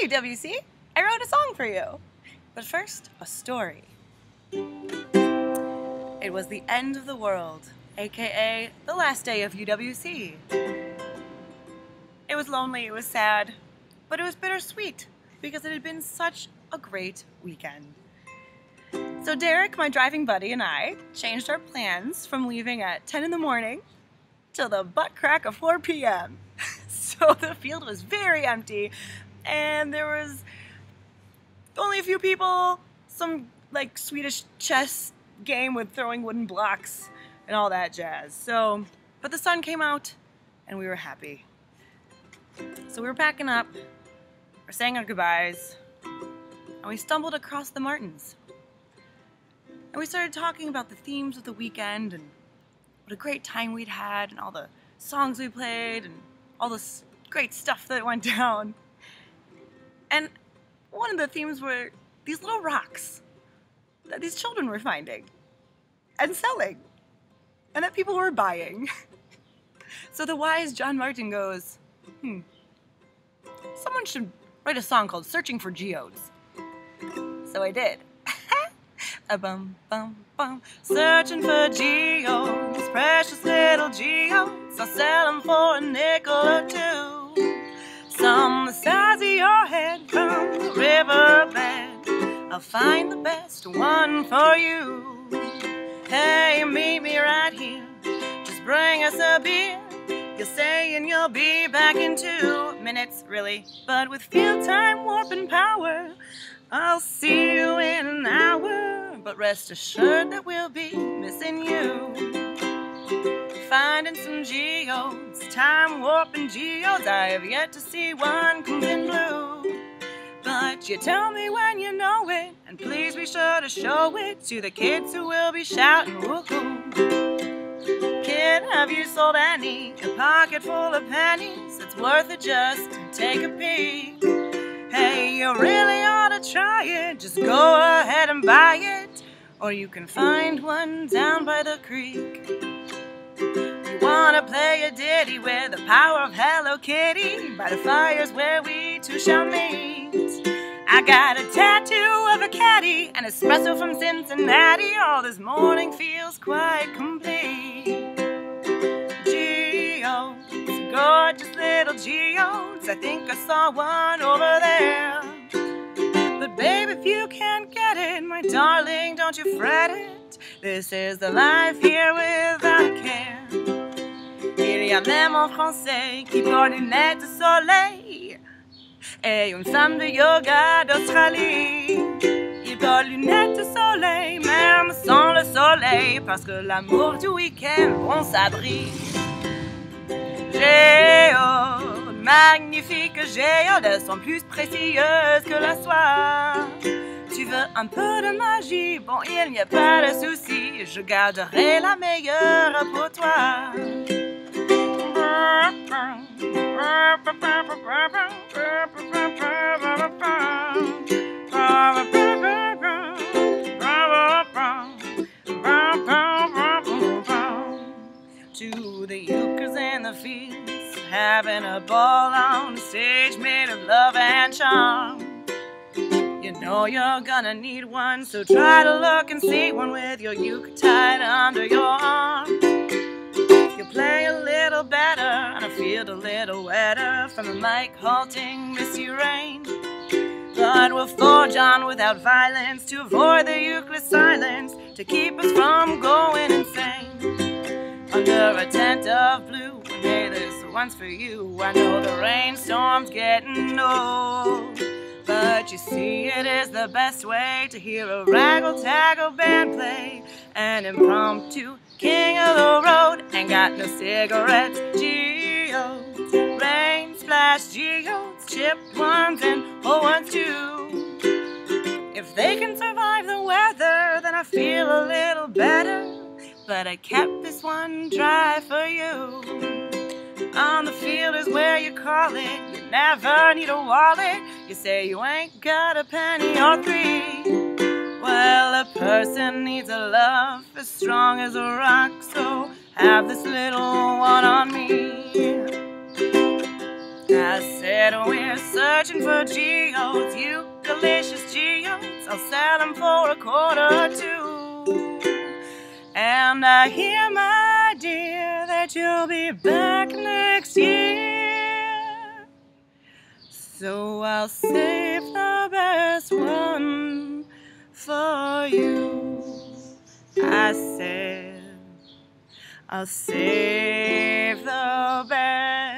Hey, UWC! I wrote a song for you. But first, a story. It was the end of the world, aka the last day of UWC. It was lonely, it was sad, but it was bittersweet because it had been such a great weekend. So Derek, my driving buddy, and I changed our plans from leaving at 10 in the morning till the butt crack of 4 p.m. So the field was very empty, and there was only a few people, some like Swedish chess game with throwing wooden blocks and all that jazz. So, but the sun came out, and we were happy. So we were packing up, we're saying our goodbyes, and we stumbled across the Martins. And we started talking about the themes of the weekend and what a great time we'd had and all the songs we played and all this great stuff that went down. And one of the themes were these little rocks that these children were finding and selling and that people were buying. so the wise John Martin goes, hmm, someone should write a song called Searching for Geodes. So I did. a bum bum bum. Searching for geodes, precious little geodes. I'll sell them for a nickel I'll find the best one for you. Hey, meet me right here. Just bring us a beer. You're saying you'll be back in two minutes, really. But with field time, warp, and power, I'll see you in an hour, but rest assured that we'll be missing you. Finding some geodes, time warping geodes. I have yet to see one come in blue. But you tell me when you know it, and please be sure to show it to the kids who will be shouting woohoo. Kid, have you sold any? A pocket full of pennies, it's worth it just to take a peek. Hey, you really ought to try it. Just go ahead and buy it. Or you can find one down by the creek. Wanna play a ditty with the power of Hello Kitty by the fires where we two shall meet. I got a tattoo of a caddy and espresso from Cincinnati. All this morning feels quite complete. Geodes, gorgeous little geodes. I think I saw one over there. But babe, if you can't get it, my darling, don't you fret it. This is the life here without care. Il y a même un français qui porte une lunettes de soleil et une femme de yoga d'Australie. Il porte lunettes de soleil, même sans le soleil, parce que l'amour du week-end, on s'abrite. Géode, magnifique géode, elles sont plus précieuses que la soie. Tu veux un peu de magie, bon, il n'y a pas de souci, je garderai la meilleure pour toi. To the ukers in the fields, having a ball on a stage made of love and charm. You know you're gonna need one, so try to look and see one with your uke tied under your arm. You play a little better and I feel a little wetter from the mic halting misty rain. But we'll forge on without violence to avoid the Euclid silence to keep us from going insane. Under a tent of blue, hey, this one's for you. I know the rainstorm's getting old. But you see, it is the best way to hear a raggle-taggle band play. An impromptu king of the road, ain't got no cigarettes. Geodes, rain splash geodes, chip ones and whole ones too. If they can survive the weather, then I feel a little better. But I kept this one dry for you. On the field is where you call it. You never need a wallet. You say you ain't got a penny or three. Well, a person needs a love as strong as a rock, so have this little one on me. I said we're searching for geodes, eucalyptus geodes. I'll sell them for a quarter too. And I hear, my dear, that you'll be back next year. So I'll save for you. I said, I'll save the best.